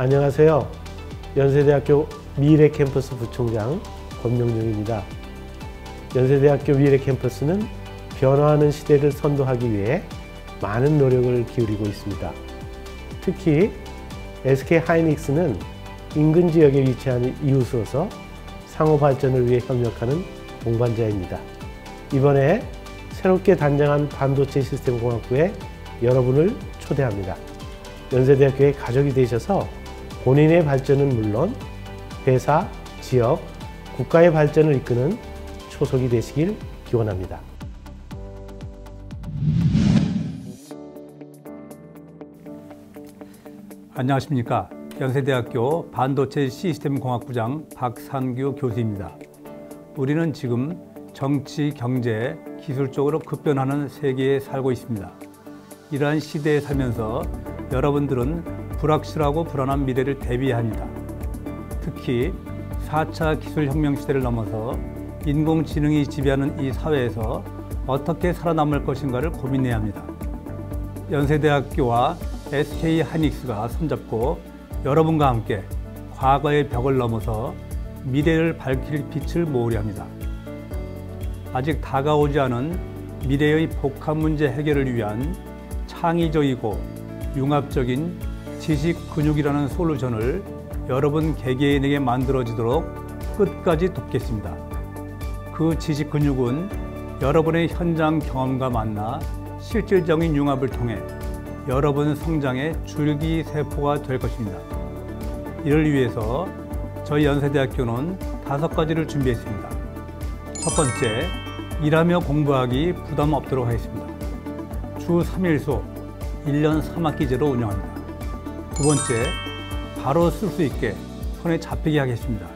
안녕하세요. 연세대학교 미래 캠퍼스 부총장 권명룡입니다. 연세대학교 미래 캠퍼스는 변화하는 시대를 선도하기 위해 많은 노력을 기울이고 있습니다. 특히 SK 하이닉스는 인근 지역에 위치한 이웃으로서 상호 발전을 위해 협력하는 동반자입니다. 이번에 새롭게 단장한 반도체 시스템 공학부에 여러분을 초대합니다. 연세대학교의 가족이 되셔서 본인의 발전은 물론 회사, 지역, 국가의 발전을 이끄는 초석이 되시길 기원합니다. 안녕하십니까. 연세대학교 반도체 시스템 공학부장 박상규 교수입니다. 우리는 지금 정치, 경제, 기술적으로 급변하는 세계에 살고 있습니다. 이러한 시대에 살면서 여러분들은 불확실하고 불안한 미래를 대비해야 합니다. 특히 4차 기술혁명 시대를 넘어서 인공지능이 지배하는 이 사회에서 어떻게 살아남을 것인가를 고민해야 합니다. 연세대학교와 SK 하이닉스가 손잡고 여러분과 함께 과거의 벽을 넘어서 미래를 밝힐 빛을 모으려 합니다. 아직 다가오지 않은 미래의 복합 문제 해결을 위한 창의적이고 융합적인 지식 근육이라는 솔루션을 여러분 개개인에게 만들어지도록 끝까지 돕겠습니다. 그 지식 근육은 여러분의 현장 경험과 만나 실질적인 융합을 통해 여러분 성장의 줄기 세포가 될 것입니다. 이를 위해서 저희 연세대학교는 다섯 가지를 준비했습니다. 첫 번째, 일하며 공부하기 부담 없도록 하겠습니다. 주 3일수 1년 3학기제로 운영합니다. 두 번째, 바로 쓸 수 있게 손에 잡히게 하겠습니다.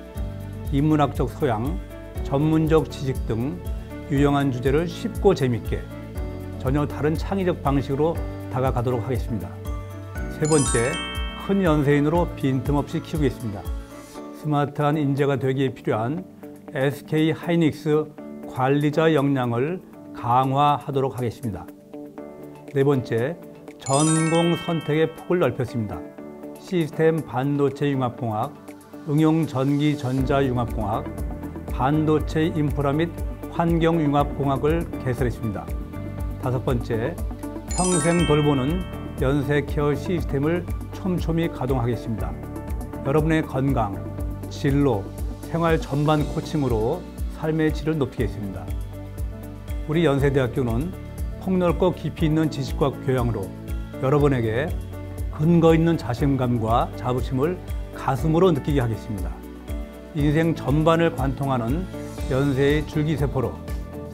인문학적 소양, 전문적 지식 등 유용한 주제를 쉽고 재밌게 전혀 다른 창의적 방식으로 다가가도록 하겠습니다. 세 번째, 큰 연세인으로 빈틈없이 키우겠습니다. 스마트한 인재가 되기에 필요한 SK 하이닉스 관리자 역량을 강화하도록 하겠습니다. 네 번째, 전공 선택의 폭을 넓혔습니다. 시스템 반도체 융합공학, 응용 전기 전자 융합공학, 반도체 인프라 및 환경 융합공학을 개설했습니다. 다섯 번째, 평생 돌보는 연세 케어 시스템을 촘촘히 가동하겠습니다. 여러분의 건강, 진로, 생활 전반 코칭으로 삶의 질을 높이겠습니다. 우리 연세대학교는 폭넓고 깊이 있는 지식과 교양으로 여러분에게 근거 있는 자신감과 자부심을 가슴으로 느끼게 하겠습니다. 인생 전반을 관통하는 연세의 줄기세포로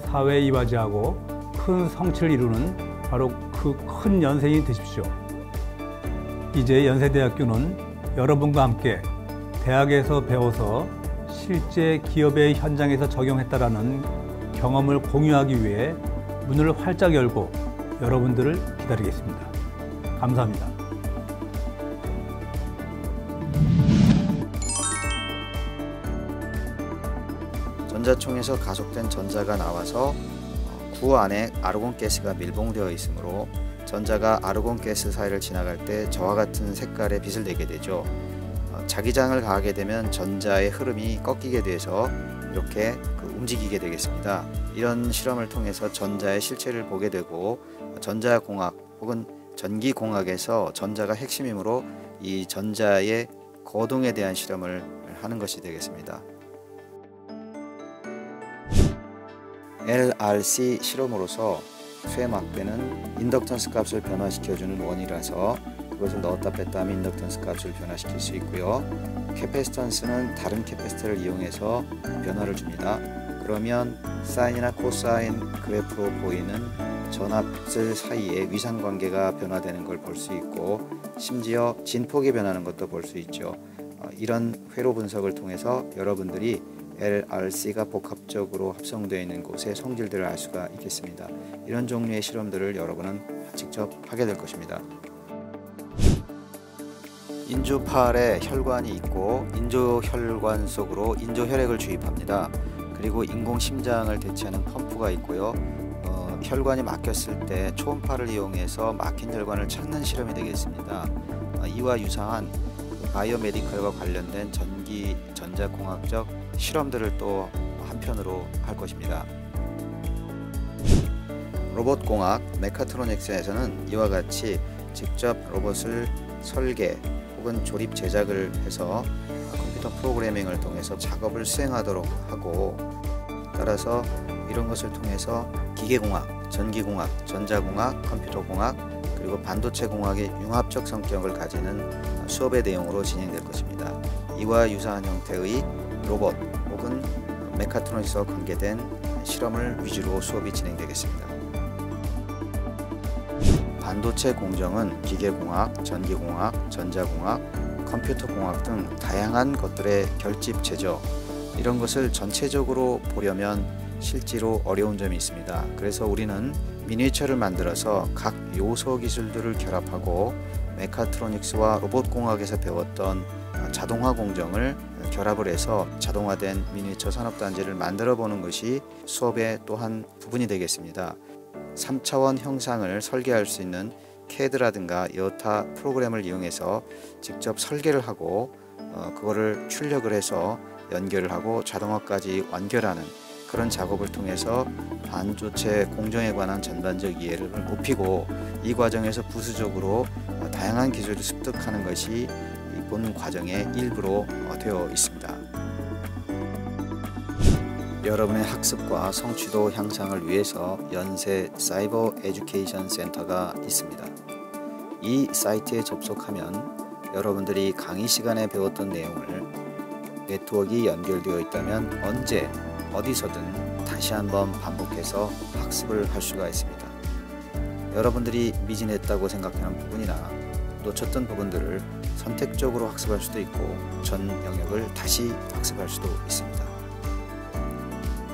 사회에 이바지하고 큰 성취를 이루는 바로 그 큰 연생이 되십시오. 이제 연세대학교는 여러분과 함께 대학에서 배워서 실제 기업의 현장에서 적용했다라는 경험을 공유하기 위해 문을 활짝 열고 여러분들을 기다리겠습니다. 감사합니다. 전자총에서 가속된 전자가 나와서 구 안에 아르곤 가스가 밀봉되어 있으므로 전자가 아르곤 가스 사이를 지나갈 때 저와 같은 색깔의 빛을 내게 되죠. 어, 자기장을 가하게 되면 전자의 흐름이 꺾이게 돼서 이렇게 그 움직이게 되겠습니다. 이런 실험을 통해서 전자의 실체를 보게 되고 전자공학 혹은 전기공학에서 전자가 핵심이므로 이 전자의 거동에 대한 실험을 하는 것이 되겠습니다. LRC 실험으로서 쇠 막대는 인덕턴스 값을 변화시켜주는 원이라서 그것을 넣었다 뺐다 하면 인덕턴스 값을 변화시킬 수 있고요. 캐패시턴스는 다른 캐패시터를 이용해서 변화를 줍니다. 그러면 사인이나 코사인 그래프로 보이는 전압들 사이에 위상관계가 변화되는 걸 볼 수 있고 심지어 진폭이 변하는 것도 볼 수 있죠. 어, 이런 회로 분석을 통해서 여러분들이 LRC가 복합적으로 합성되어 있는 곳의 성질들을 알 수가 있겠습니다. 이런 종류의 실험들을 여러분은 직접 하게 될 것입니다. 인조팔에 혈관이 있고 인조혈관 속으로 인조혈액을 주입합니다. 그리고 인공심장을 대체하는 펌프가 있고요. 어, 혈관이 막혔을 때 초음파를 이용해서 막힌 혈관을 찾는 실험이 되겠습니다. 어, 이와 유사한 바이오메디컬과 관련된 전기 전자공학적 실험들을 또 한편으로 할 것입니다. 로봇공학 메카트로닉스에서는 이와 같이 직접 로봇을 설계 혹은 조립 제작을 해서 컴퓨터 프로그래밍을 통해서 작업을 수행하도록 하고 따라서 이런 것을 통해서 기계공학, 전기공학, 전자공학, 컴퓨터공학 그리고 반도체 공학의 융합적 성격을 가지는 수업의 내용으로 진행될 것입니다. 이와 유사한 형태의 로봇 혹은 메카트로닉스와 관계된 실험을 위주로 수업이 진행되겠습니다. 반도체 공정은 기계공학, 전기공학, 전자공학, 컴퓨터공학 등 다양한 것들의 결집체죠. 이런 것을 전체적으로 보려면 실제로 어려운 점이 있습니다. 그래서 우리는 미니어처를 만들어서 각 요소 기술들을 결합하고 메카트로닉스와 로봇공학에서 배웠던 자동화 공정을 결합을 해서 자동화된 미니어처 산업단지를 만들어 보는 것이 수업의 또한 부분이 되겠습니다. 3차원 형상을 설계할 수 있는 CAD라든가 여타 프로그램을 이용해서 직접 설계를 하고 어, 그거를 출력을 해서 연결을 하고 자동화까지 완결하는 그런 작업을 통해서 반도체 공정에 관한 전반적 이해를 높이고 이 과정에서 부수적으로 어, 다양한 기술을 습득하는 것이 본 과정의 일부로 어, 되어 있습니다. 여러분의 학습과 성취도 향상을 위해서 연세 사이버 에듀케이션 센터가 있습니다. 이 사이트에 접속하면 여러분들이 강의 시간에 배웠던 내용을 네트워크가 연결되어 있다면 언제 어디서든 다시 한번 반복해서 학습을 할 수가 있습니다. 여러분들이 미진했다고 생각하는 부분이나 놓쳤던 부분들을 선택적으로 학습할 수도 있고 전 영역을 다시 학습할 수도 있습니다.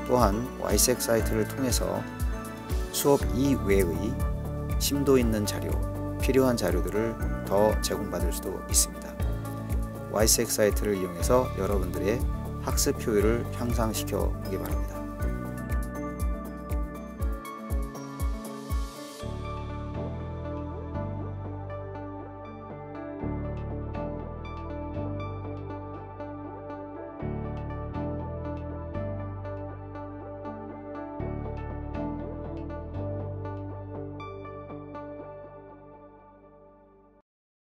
또한 와이색 사이트를 통해서 수업 이외의 심도 있는 자료, 필요한 자료들을 더 제공받을 수도 있습니다. 와이색 사이트를 이용해서 여러분들의 학습 효율을 향상시켜 보기 바랍니다.